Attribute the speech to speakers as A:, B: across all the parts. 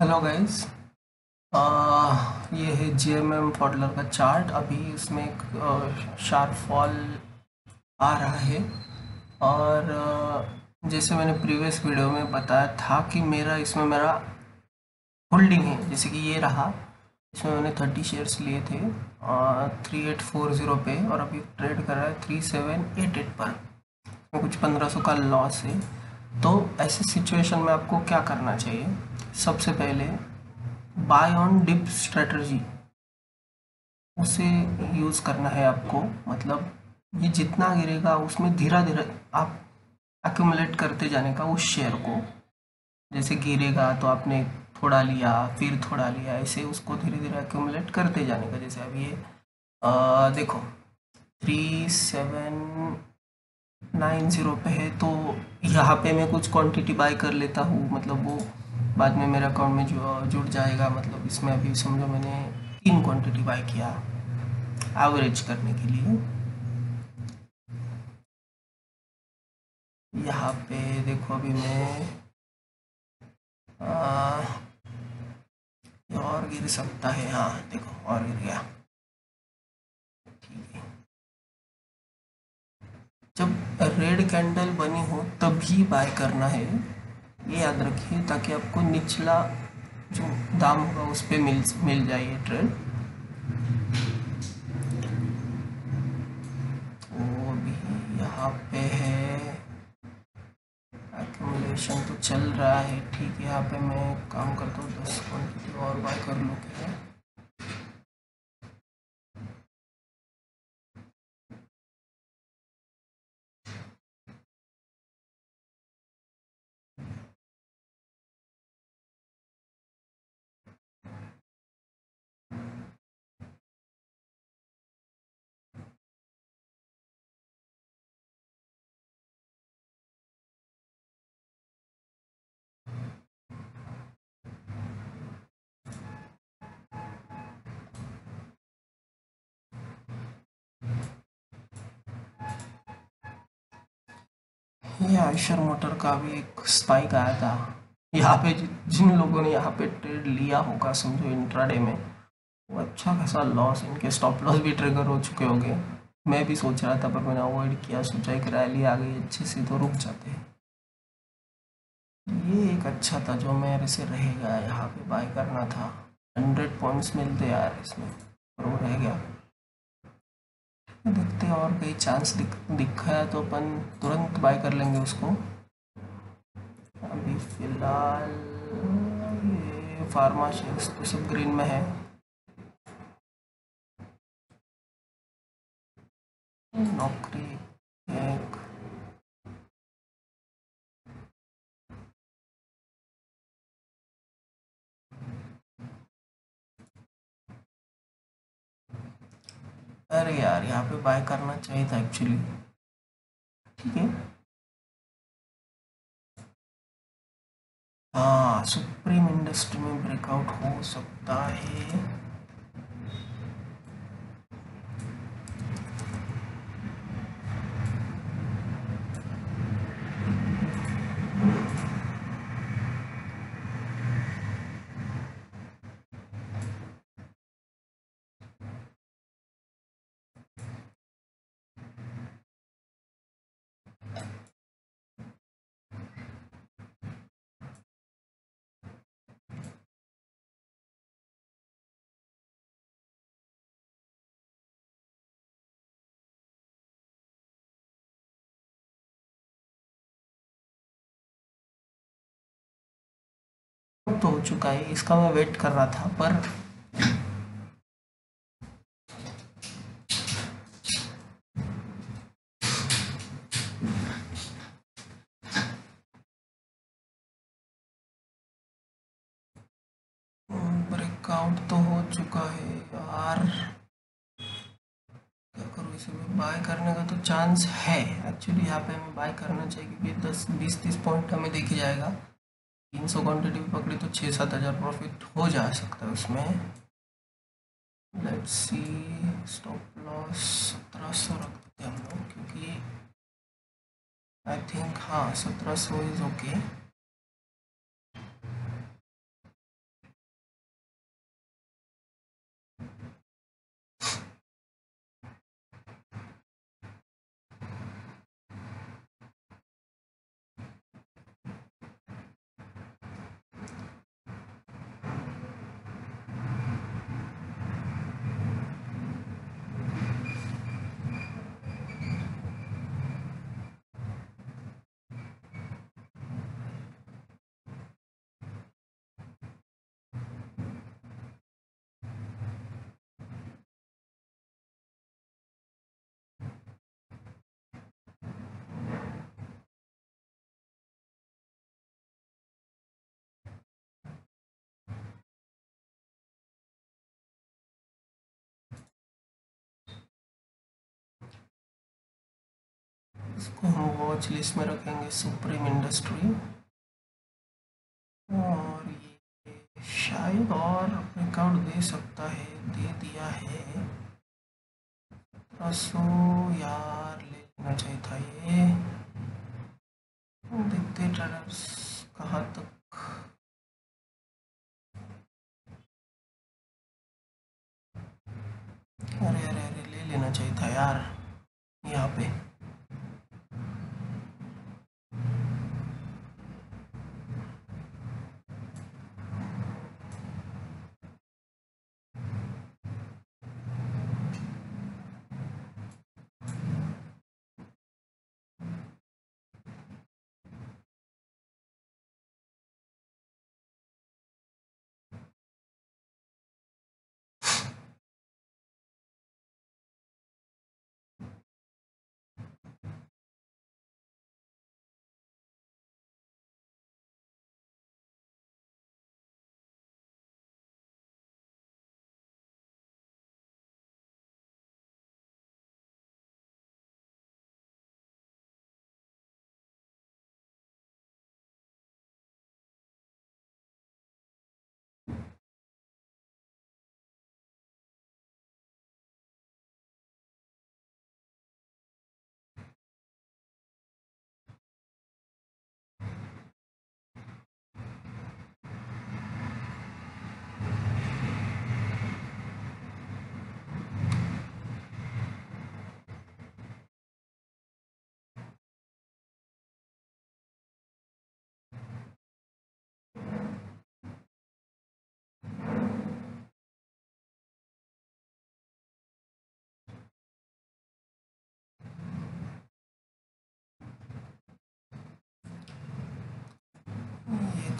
A: Hello guys ये है G M M फॉडलर का चार्ट अभी इसमें एक शार्प फॉल आ रहा है। और जैसे मैंने प्रीवियस वीडियो में बताया था कि मेरा, इसमें मेरा होल्डिंग है। जैसे कि ये रहा। इसमें मैंने थर्टी शेयर्स लिए थे। थ्री एट फोर ज़ीरो पे। और अभी ट्रेड कर रहा है थ्री सेवन एट एट पर। कुछ पंद्रह सौ का लॉस है। तो ऐसे सिचुएशन में आपको क्या करना चाहिए? सबसे पहले बाय ऑन डिप स्ट्रेटजी उसे यूज़ करना है आपको मतलब ये जितना गिरेगा उसमें धीरे धीरे आप एक्यूमुलेट करते जाने का उस शेयर को। जैसे गिरेगा तो आपने थोड़ा लिया फिर थोड़ा लिया ऐसे उसको धीरे धीरे एक्यूमुलेट करते जाने का। जैसे अब ये आ, देखो थ्री सेवन नाइन ज़ीरो पे है तो यहाँ पे मैं कुछ क्वांटिटी बाय कर लेता हूँ। मतलब वो बाद में मेरे अकाउंट में जो जुड़ जाएगा। मतलब इसमें अभी समझो मैंने तीन क्वांटिटी बाय किया एवरेज करने के लिए। यहाँ पे देखो अभी मैं आ, और गिर सकता है। हाँ देखो और गिर गया। जब रेड कैंडल बनी हो तभी बाय करना है। ये याद रखिए ताकि आपको निचला जो दाम होगा उस पर मिल मिल जाए ये ट्रेड। तो अभी यहाँ पे है। एक्यूमुलेशन तो चल रहा है, ठीक है। यहाँ पे मैं काम करता हूँ, दस क्वान्टिटी और बाय कर लूँ ये आयशर मोटर का भी एक स्पाइक आया था। यहाँ पे जिन लोगों ने यहाँ पे ट्रेड लिया होगा, समझो इंट्राडे में, वो अच्छा खासा लॉस इनके स्टॉप लॉस भी ट्रिगर हो चुके होंगे। मैं भी सोच रहा था, पर मैंने अवॉइड किया, सोचा एक रैली आ गई, अच्छे से तो रुक जाते हैं। ये एक अच्छा था जो मेरे से रहेगा, यहाँ पे बाय करना था। हंड्रेड पॉइंट्स मिलते यार इसमें, और वो रह गया। देखते और कहीं चांस दिख, दिखा तो अपन तुरंत बाय कर लेंगे उसको। अभी फ़िलहाल ये फार्मा शेयर्स तो सब ग्रीन में है। नौकरी अरे यार, यहाँ पे बाय करना चाहिए था एक्चुअली ठीक है? हाँ सुप्रीम इंडस्ट्री में ब्रेकआउट हो सकता है। तो हो चुका है, इसका मैं वेट कर रहा था, पर ब्रेकआउट तो हो चुका है यार। क्या करूँ इसे मैं? बाय करने का तो चांस है। एक्चुअली यहाँ पे हमें बाय करना चाहिए, क्योंकि दस, बीस, तीस पॉइंट हमें देखी जाएगा। तीन सौ क्वान्टिटी भी पकड़ी तो छः सात हज़ार प्रॉफिट हो जा सकता है उसमें। लेट्स सी स्टॉप लॉस सत्रह सौ रखते देते हम लोग, क्योंकि आई थिंक हाँ सत्रह सौ इज़ ओके इसको हम वॉच लिस्ट में रखेंगे सुप्रीम इंडस्ट्री और ये शायद और रिकॉर्ड दे सकता है, दे दिया है। सो यार ले लेना चाहिए था ये। देखते ट्रेडर्स कहाँ तक। अरे अरे अरे, ले लेना चाहिए था यार।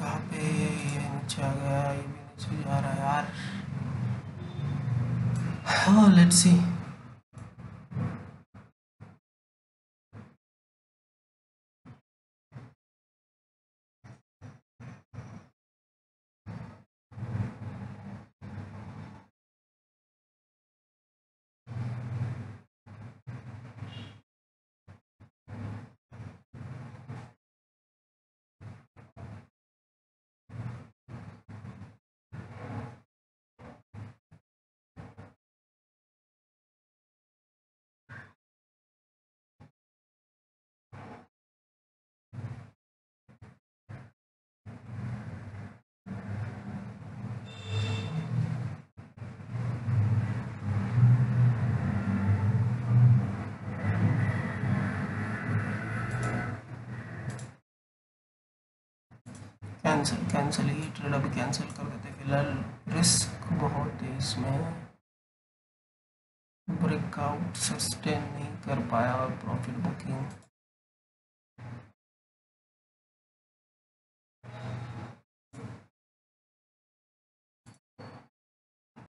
A: कहाँ पे ये नीचे आ गया, ये भी नीचे जा रहा है यार। हाँ लेट्स सी कैंसिल कैंसिल ये ट्रेड अभी कैंसिल कर देते फ़िलहाल रिस्क बहुत है इसमें। ब्रेकआउट सस्टेन नहीं कर पाया और प्रॉफिट बुकिंग